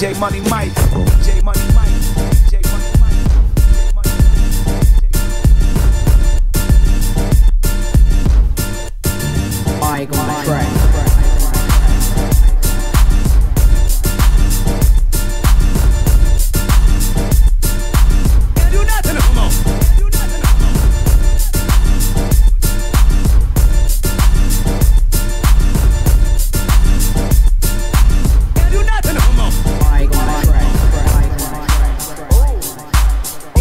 DJ Money Mike. DJ Money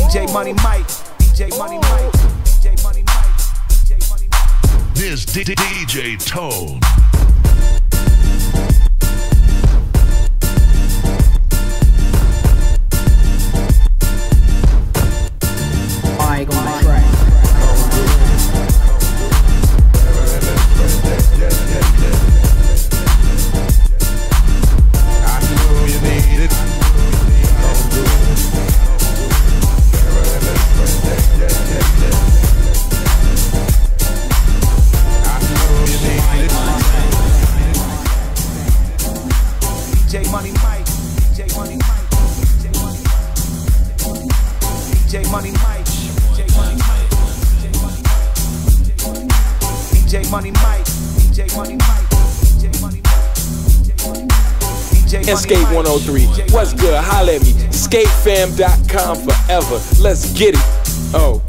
DJ Money Mike. DJ Money Mike. DJ Money Mike. DJ Money Mike. This DJ Tone. Money Mike, DJ Money Mike, DJ Money Mike, DJ Money Mike, DJ Money Mike, DJ Money Mike, DJ Money Mike, DJ Money Mike. Escape 103. What's good? Holla at me. Skatefam.com forever. Let's get it. Oh.